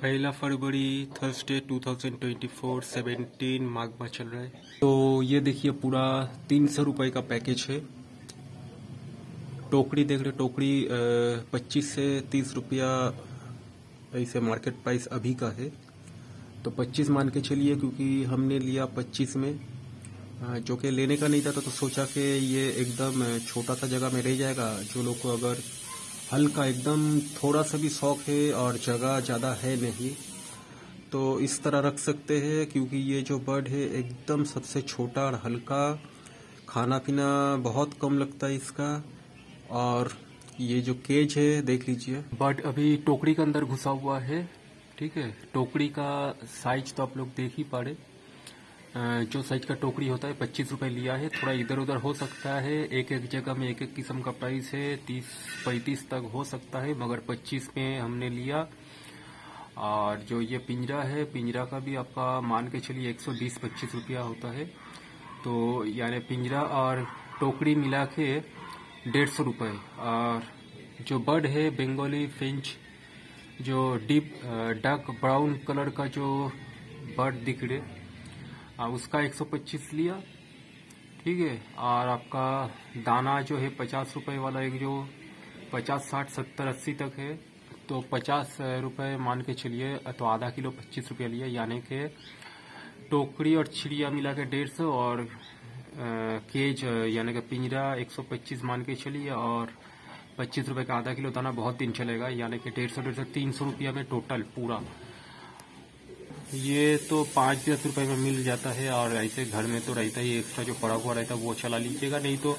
पहला फरवरी थर्सडे 2024 17 माघ में चल रहा है। तो ये देखिए पूरा तीन सौ रुपये का पैकेज है। टोकरी देख रहे टोकरी पच्चीस से तीस रुपया ऐसे मार्केट प्राइस अभी का है। तो पच्चीस मान के चलिए क्योंकि हमने लिया पच्चीस में। जो कि लेने का नहीं था तो, तो सोचा कि ये एकदम छोटा सा जगह में रह जाएगा। जो लोग को अगर हल्का एकदम थोड़ा सा भी शौक है और जगह ज़्यादा है नहीं तो इस तरह रख सकते हैं क्योंकि ये जो बर्ड है एकदम सबसे छोटा और हल्का खाना पीना बहुत कम लगता है इसका, और ये जो केज है, देख लीजिए। बर्ड अभी टोकरी के अंदर घुसा हुआ है, ठीक है? टोकरी का साइज़ तो आप लोग देख ही पा रहे जो साइज़ का टोकरी होता है, पच्चीस रुपए लिया है। थोड़ा इधर उधर हो सकता है। एक एक जगह में एक एक किस्म का प्राइस है। तीस, पैंतीस तक हो सकता है, मगर पच्चीस में हमने लिया। और जो ये पिंजरा है, पिंजरा का भी आपका मान के चलिए एक सौ बीस, पच्चीस रुपया होता है। तो यानी पिंजरा और टोकरी मिला के डेढ़ सौ रुपये और जो बर्ड है, बंगाली, फिंच, जो डीप डार्क ब्राउन कलर का जो बर्ड दिख रहे आ, उसका 125 लिया। ठीक है? और आपका दाना जो है पचास रुपए वाला एक जो पचास साठ सत्तर अस्सी तक है तो पचास रुपए मान के चलिए तो आधा किलो पच्चीस रुपया लिया। यानी कि टोकरी और चिड़िया मिला के डेढ़ सौ और केज यानी कि पिंजरा 125 मान के चलिए और पच्चीस रुपए का आधा किलो दाना बहुत दिन चलेगा। यानी कि डेढ़ सौ डेढ़ सौ तीन सौ रुपया में टोटल पूरा। ये तो पाँच दस रुपए में मिल जाता है और ऐसे घर में तो रहता ही एक्स्ट्रा जो पड़ा हुआ रहता है वो चला लीजिएगा, नहीं तो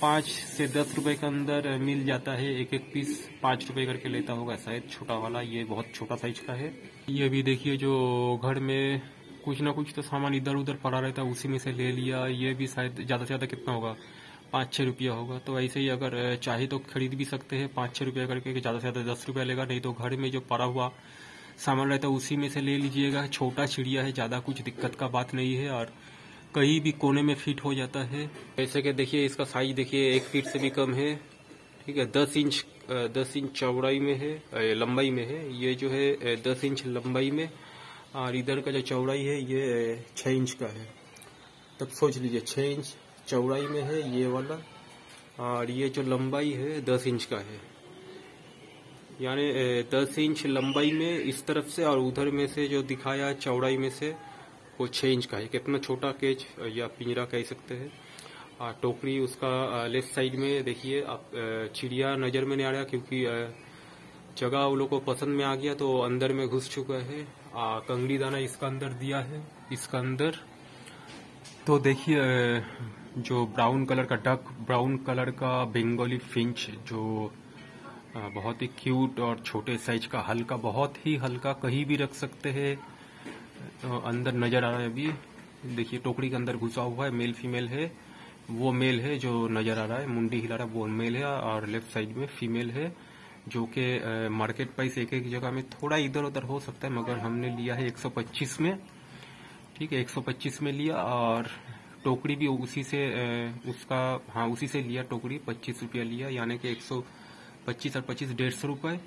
पाँच से दस रुपए के अंदर मिल जाता है, एक एक पीस पाँच रुपए करके लेता होगा शायद छोटा वाला, ये बहुत छोटा साइज़ का है। ये भी देखिए जो घर में कुछ ना कुछ तो सामान इधर उधर पड़ा रहता है, उसी में से ले लिया, ये भी शायद ज़्यादा से ज़्यादा कितना होगा? पाँच छः रुपया होगा तो ऐसे ही अगर चाहे तो खरीद भी सकते हैं, पाँच छः रुपया करके ज़्यादा से ज़्यादा दस रुपया लेगा, नहीं तो घर में जो पड़ा हुआ सामान रहता है, उसी में से ले लीजिएगा। छोटा चिड़िया है, ज़्यादा कुछ दिक्कत का बात नहीं है और कहीं भी कोने में फिट हो जाता है। ऐसे कि देखिए, इसका साइज़ देखिए, एक फीट से भी कम है। ठीक है, दस इंच दस इंच चौड़ाई में है लंबाई में है। ये जो है दस इंच लंबाई में और इधर का जो चौड़ाई है, ये छह इंच का है। तब सोच लीजिए छः इंच चौड़ाई में है ये वाला और ये जो लंबाई है, दस इंच का है। यानी दस इंच लंबाई में इस तरफ़ से और उधर में से जो दिखाया है चौड़ाई में से, वो छह इंच का है। कितना छोटा केज, या पिंजरा कह सकते हैं। और टोकरी उसका लेफ़्ट साइड में देखिए, आप चिड़िया नज़र में नहीं आ रहा क्योंकि जगह वो लोग को पसंद में आ गया तो अंदर में घुस चुका है। कंगड़ी दाना इसका अंदर दिया है। इसका अंदर तो देखिए जो ब्राउन कलर का डक ब्राउन कलर का बेंगोली फिंच जो बहुत ही क्यूट और छोटे साइज़ का, हल्का, बहुत ही हल्का कहीं भी रख सकते हैं। तो अंदर नज़र आ रहा है अभी। देखिए, टोकरी के अंदर घुसा हुआ है मेल फीमेल है। वो मेल है जो नज़र आ रहा है, मुंडी हिला रहा है, वो मेल है और लेफ़्ट साइड में फीमेल है, जो कि मार्केट प्राइस एक एक जगह में थोड़ा इधर उधर हो सकता है, मगर हमने लिया है 125 में। ठीक है 125 में लिया और टोकरी भी उसी से उसका हाँ उसी से लिया टोकरी, पच्चीस रुपया लिया, यानी कि 125 और पच्चीस डेढ़ सौ रुपये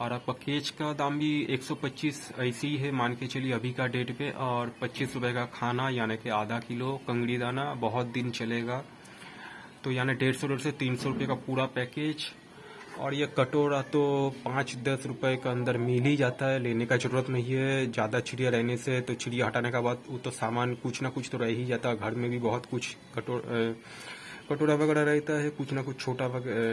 और आपका केज का दाम भी 125 ऐसी ही है, मान के चलिए अभी का डेट पे। और पच्चीस रुपए का खाना, यानी कि आधा किलो कंगड़ी दाना, बहुत दिन चलेगा। तो यानी डेढ़ सौ डेढ़ सौ, तीन सौ रुपये का पूरा पैकेज। और ये कटोरा तो पाँच, दस रुपए के अंदर मिल ही जाता है, लेने का ज़रूरत नहीं है। ज़्यादा चिड़िया रहने से तो चिड़िया हटाने का बाद वो तो सामान कुछ ना कुछ तो रह ही जाता है। घर में भी बहुत कुछ कटोर कटोरा वगैरह रहता है, कुछ ना कुछ छोटा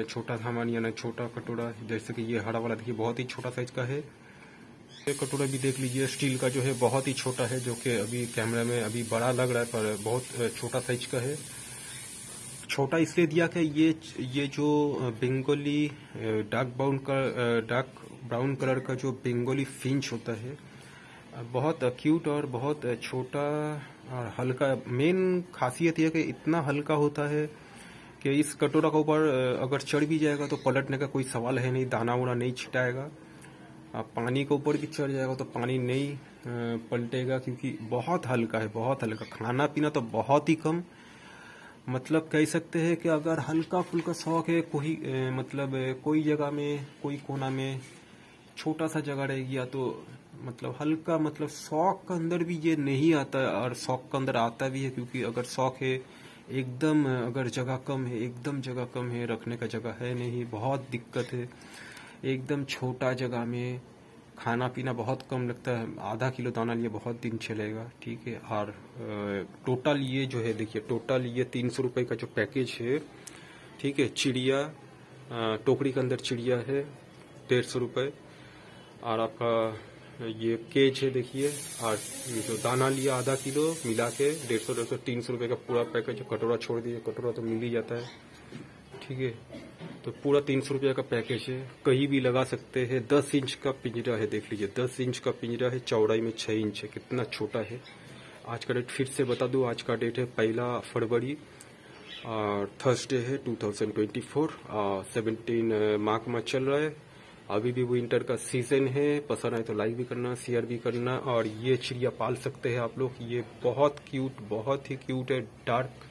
छोटा सामान या ना छोटा कटोरा, जैसे कि ये हरा वाला देखिए, बहुत ही छोटा साइज़ का है। ये कटोरा भी देख लीजिए स्टील का जो है, बहुत ही छोटा है, जो कि अभी कैमरा में अभी बड़ा लग रहा है, पर बहुत छोटा साइज़ का है। छोटा इसलिए दिया कि ये ये जो बेंगोली डार्क ब्राउन का डार्क ब्राउन कलर का जो बेंगोली फिंच होता है, बहुत क्यूट और बहुत छोटा और हल्का। मेन खासियत यह कि इतना हल्का होता है कि इस कटोरा के ऊपर अगर चढ़ भी जाएगा तो पलटने का कोई सवाल है नहीं, दाना वाना नहीं छिटाएगा। पानी के ऊपर भी चढ़ जाएगा तो पानी नहीं पलटेगा क्योंकि बहुत हल्का है, बहुत हल्का। खाना पीना तो बहुत ही कम। मतलब कह सकते हैं कि अगर हल्का फुल्का शौक है, कोई मतलब कोई जगह में, कोई कोना में छोटा सा जगह रह गया तो मतलब हल्का मतलब शौक के अंदर भी ये नहीं आता, और शौक के अंदर आता भी है क्योंकि अगर शौक है एकदम, अगर जगह कम है, एकदम जगह कम है, रखने का जगह है नहीं, बहुत दिक्कत है। एकदम छोटा जगह में खाना पीना बहुत कम लगता है, आधा किलो दाना लिए बहुत दिन चलेगा, ठीक है? और टोटल ये जो है, देखिए, टोटल ये तीन सौ रुपये का जो पैकेज है, ठीक है, चिड़िया टोकरी के अंदर चिड़िया है, डेढ़ सौ रुपये और आपका ये केज है देखिए और ये जो दाना लिया, आधा किलो मिला के डेढ़ सौ डेढ़ सौ, तीन सौ रुपये का पूरा पैकेज, कटोरा छोड़ दिए, कटोरा तो मिल ही जाता है। ठीक है तो पूरा तीन सौ रुपये का पैकेज है। कहीं भी लगा सकते हैं, दस इंच का पिंजरा है, देख लीजिए, दस इंच का पिंजरा है, चौड़ाई में छः इंच है, कितना छोटा है। आज का डेट फिर से बता दो, आज का डेट है पहला फरवरी, और थर्सडे है 2024 और सेवनटीन मार्क में चल रहा है। अभी भी विंटर का सीज़न है, पसंद आए तो लाइक भी करना शेयर भी करना, और ये चिड़िया पाल सकते हैं आप लोग। ये बहुत क्यूट बहुत ही क्यूट है डार्क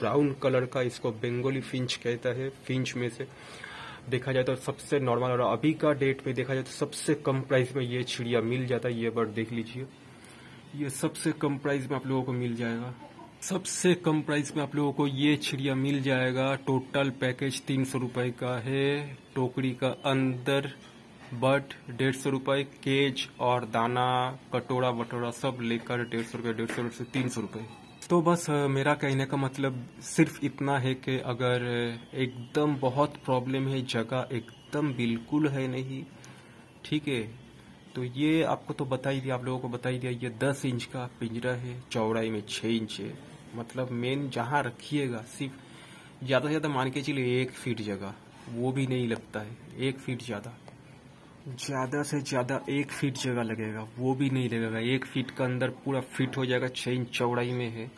ब्राउन कलर का इसको बेंगोली फिंच कहता है फिंच में से। देखा जाए तो सबसे नॉर्मल और अभी का डेट में देखा जाए तो सबसे कम प्राइस में ये चिड़िया मिल जाता है, ये बर्ड देख लीजिए। ये सबसे कम प्राइस में आप लोगों को मिल जाएगा। सबसे कम प्राइस में आप लोगों को ये चिड़िया मिल जाएगा। टोटल पैकेज तीन सौ रुपए का है। टोकरी का अंदर बट डेढ़ सौ रुपये केज और दाना, कटोरा वटोरा सब लेकर डेढ़ सौ रुपये डेढ़ सौ से तीन सौ रुपये तो बस मेरा कहने का मतलब सिर्फ़ इतना है कि अगर एकदम बहुत प्रॉब्लम है, जगह एकदम बिल्कुल है नहीं। ठीक है? तो ये आपको तो बता ही दिया, आप लोगों को बता ही दिया, ये दस इंच का पिंजरा है, चौड़ाई में छह इंच है। मतलब मेन जहाँ रखिएगा, सिर्फ़ ज़्यादा से ज़्यादा मान के चलिए एक फीट जगह, वो भी नहीं लगता है, एक फीट ज़्यादा। ज़्यादा से ज़्यादा एक फीट जगह लगेगा, वो भी नहीं लगेगा। एक फीट का अंदर पूरा फिट हो जाएगा, छह इंच चौड़ाई में है।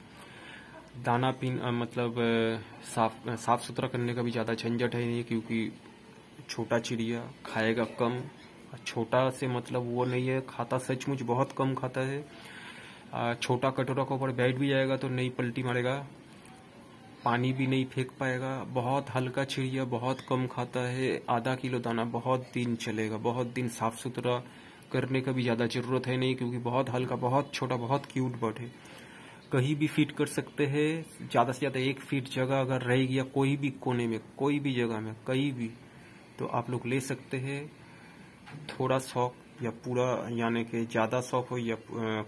दाना पीन मतलब साफ़ साफ़ सुथरा करने का भी ज़्यादा झंझट है नहीं, क्योंकि छोटा चिड़िया खाएगा कम। छोटा से मतलब वो नहीं है, खाता सचमुच बहुत कम खाता है। छोटा कटोरा के ऊपर बैठ भी जाएगा तो नहीं पलटी मारेगा, पानी भी नहीं फेंक पाएगा, बहुत हल्का चिड़िया बहुत कम खाता है, आधा किलो दाना बहुत दिन चलेगा, बहुत दिन साफ़ सुथरा करने का भी ज़्यादा ज़रूरत है नहीं, क्योंकि बहुत हल्का, बहुत छोटा, बहुत क्यूट बर्ड है। कहीं भी फिट कर सकते हैं, ज़्यादा से ज़्यादा एक फीट जगह अगर रह गया कोई भी कोने में, कोई भी जगह में, कहीं भी तो आप लोग ले सकते हैं। थोड़ा शौक या पूरा, यानी कि ज़्यादा शौक हो या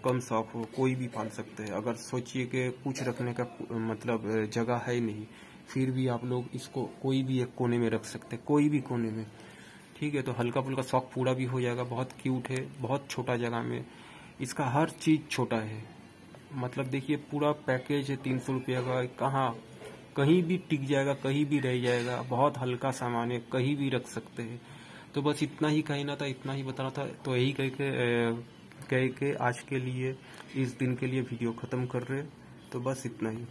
कम शौक हो, कोई भी पाल सकते हैं। अगर सोचिए कि कुछ रखने का मतलब जगह है नहीं, फिर भी आप लोग इसको कोई भी एक कोने में रख सकते हैं, कोई भी कोने में। ठीक है तो हल्का फुल्का शौक पूरा भी हो जाएगा, बहुत क्यूट है, बहुत छोटा जगह में। इसका हर चीज़ छोटा है। मतलब देखिए, पूरा पैकेज है तीन सौ रुपये का, कहाँ, कहीं भी टिक जाएगा, कहीं भी रह जाएगा, बहुत हल्का सामान है, कहीं भी रख सकते हैं। तो बस इतना ही कहना था, इतना ही बताना था। तो यही कह के कह के आज के लिए, इस दिन के लिए वीडियो ख़त्म कर रहे तो बस इतना ही।